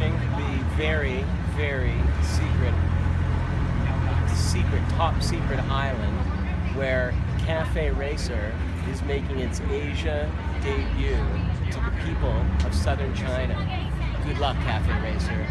the very, very secret, secret, top secret island where Cafe Racer is making its Asia debut to the people of southern China. Good luck, Cafe Racer.